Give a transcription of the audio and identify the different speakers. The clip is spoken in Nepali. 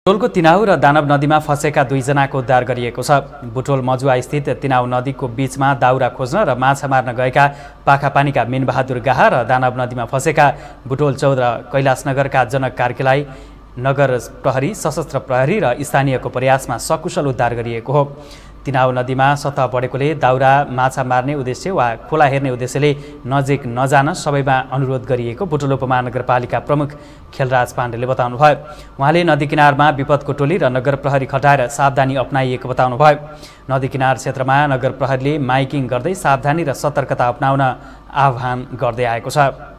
Speaker 1: बुटोलको तिनाउ र दानव नदीमा फँसेका दुईजनाको उद्धार गरिएको छ। बुटोल मजुवा स्थित तिनाउ नदीको बीचमा दाउरा खोज्न र माछा मार्न गएका पाखापानीका मिनबहादुर गाहा र दानव नदीमा फँसेका बुटोल चौध कैलाशनगरका जनक कार्कीलाई नगर प्रहरी सशस्त्र प्रहरी र स्थानीयको प्रयासमा सकुशल उद्धार गरिएको हो। तिनाउ नदीमा सतह बढेकोले दाउरा माछा मार्ने उद्देश्य वा खोला हेर्ने उद्देश्यले नजिक नजान सबैमा अनुरोध गरिएको बुटोल उपमहानगरपालिका प्रमुख खेलराज पाण्डेले बताउनुभयो। उहाँले नदी किनारमा विपदको टोली र नगर प्रहरी खटाएर सावधानी अप्नाइएको बताउनुभयो। नदी किनार क्षेत्रमा नगर प्रहरीले माइकिङ गर्दै सावधानी र सतर्कता अप्नाउन आह्वान गर्दै आएको छ।